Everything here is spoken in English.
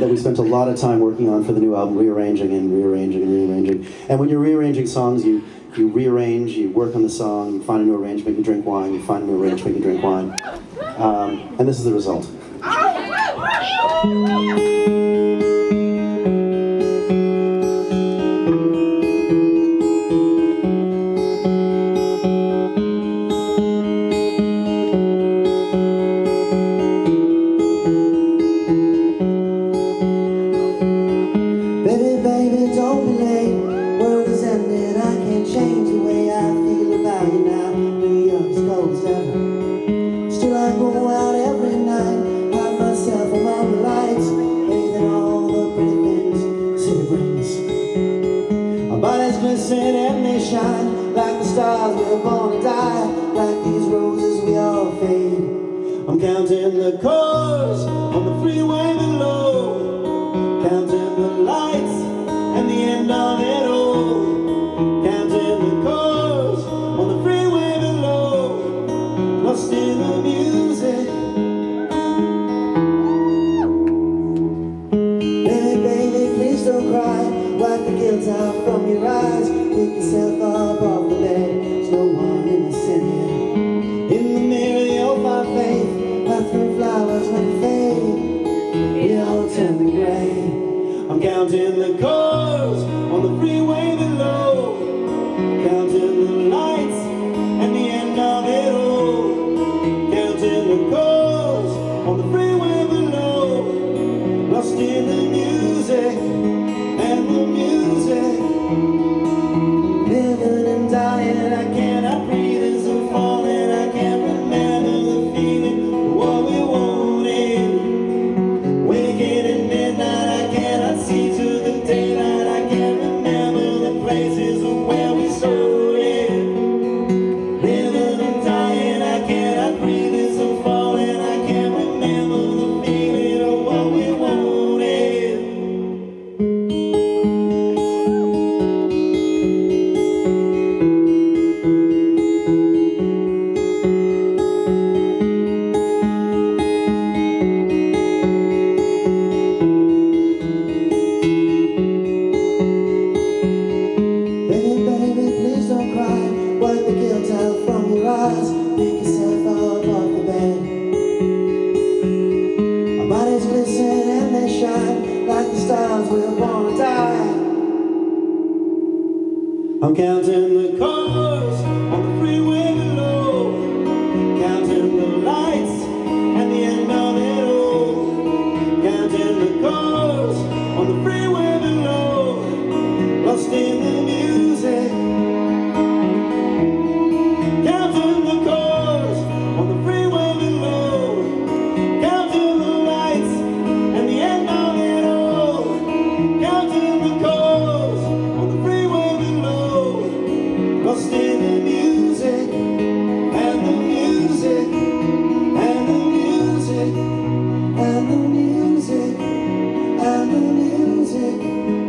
that we spent a lot of time working on for the new album, rearranging and rearranging and rearranging. And when you're rearranging songs, you you rearrange, you work on the song, you find a new arrangement, you drink wine, you find a new arrangement, you drink wine. Um, and this is the result. glisten and they shine like the stars we're born to die. Like these roses, we all fade. I'm counting the cars on the freeway below. Counting the lights and the end of it all. Counting the cars on the freeway below. Lost in the music. Baby, baby, please don't cry. Wipe the guilt out from your eyes. Pick yourself up off the bed. There's no one in the city. In the mirror, you'll find faith. Bathroom flowers never fade. We all turn to gray. I'm counting the cars Pick yourself up off the bed. Our bodies glisten and they shine like the stars we're born to die. I'm counting the cars and the music.